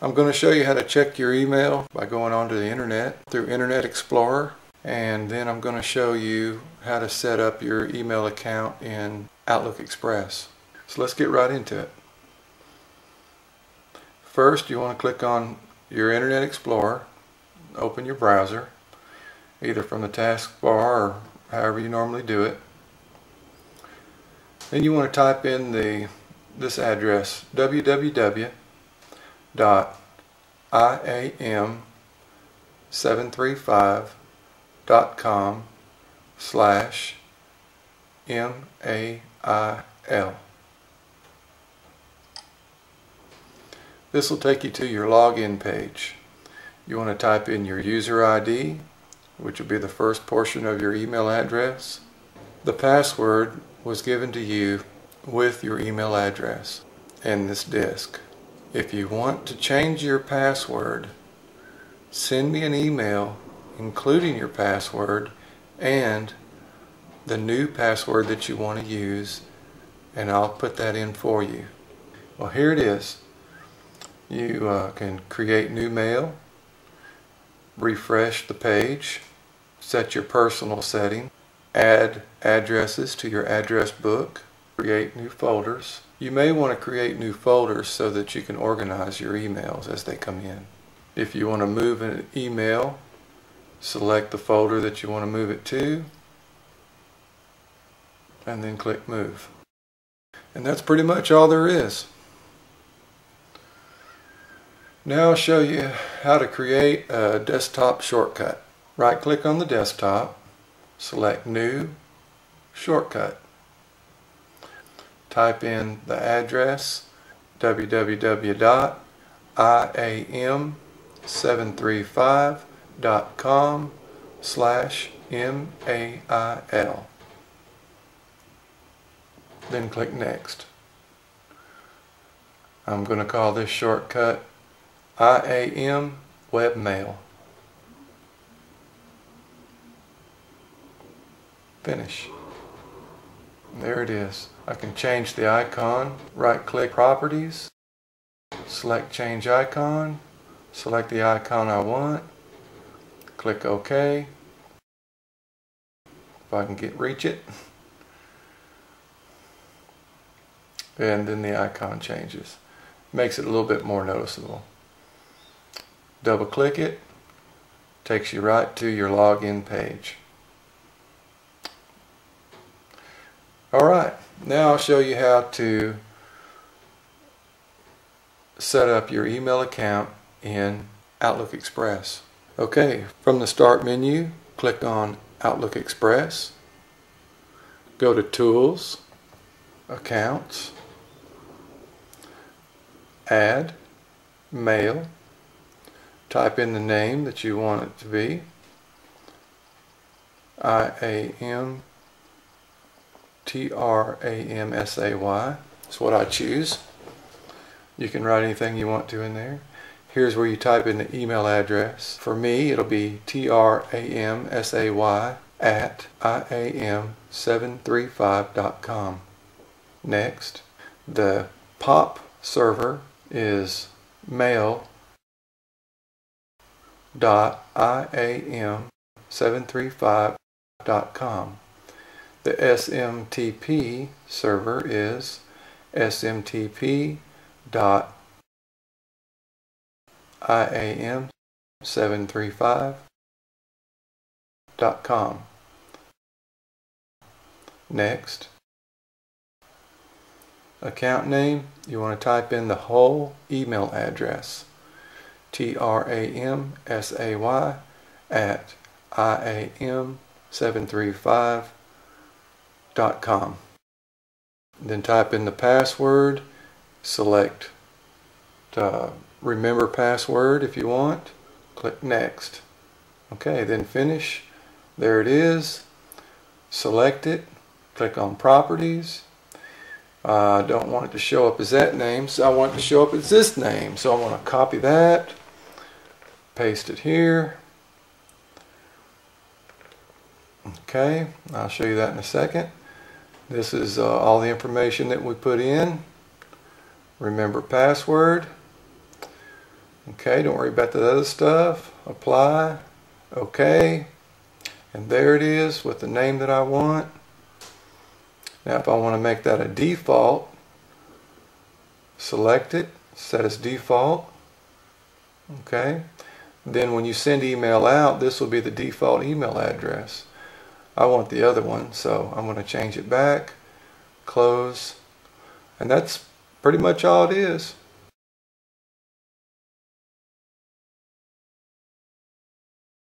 I'm going to show you how to check your email by going onto the internet through Internet Explorer and then I'm going to show you how to set up your email account in Outlook Express. So let's get right into it. First you want to click on your Internet Explorer, open your browser either from the taskbar or however you normally do it. Then you want to type in the this address www.iam735.com slash M-A-I-L. This will take you to your login page. You want to type in your user ID, which will be the first portion of your email address. The password was given to you with your email address and this disk. If you want to change your password, send me an email including your password and the new password that you want to use and I'll put that in for you. Well here it is. You uh, can create new mail, refresh the page, set your personal setting, add addresses to your address book, create new folders. You may want to create new folders so that you can organize your emails as they come in. If you want to move an email, select the folder that you want to move it to and then click move. And that's pretty much all there is. Now I'll show you how to create a desktop shortcut. Right click on the desktop, select new, shortcut. Type in the address www.iam735.com slash M-A-I-L. Then click next. I'm going to call this shortcut IAM Webmail. Finish. There it is. I can change the icon, right click properties, select change icon, select the icon I want, click OK. If I can get reach it. And then the icon changes. Makes it a little bit more noticeable. Double click it, takes you right to your login page. Alright, now I'll show you how to set up your email account in Outlook Express. Okay, from the Start menu, click on Outlook Express, go to Tools, Accounts, Add, Mail, type in the name that you want it to be, I-A-M T-R-A-M-S-A-Y. That's what I choose. You can write anything you want to in there. Here's where you type in the email address. For me, it'll be T-R-A-M-S-A-Y at IAM735.com. Next, the POP server is mail.iam735.com. The SMTP server is smtp.iam735.com. Next, account name, you want to type in the whole email address. T-R-A-M-S-A-Y at IAM735 Then type in the password, select uh, remember password if you want, click next. Okay, then finish. There it is. Select it, click on properties. I uh, don't want it to show up as that name, so I want it to show up as this name. So I want to copy that, paste it here. Okay, I'll show you that in a second. This is uh, all the information that we put in. Remember password. Okay, don't worry about the other stuff. Apply. Okay. And there it is with the name that I want. Now if I want to make that a default, select it, set as default. Okay. Then when you send email out, this will be the default email address. I want the other one, so I'm going to change it back, close, and that's pretty much all it is.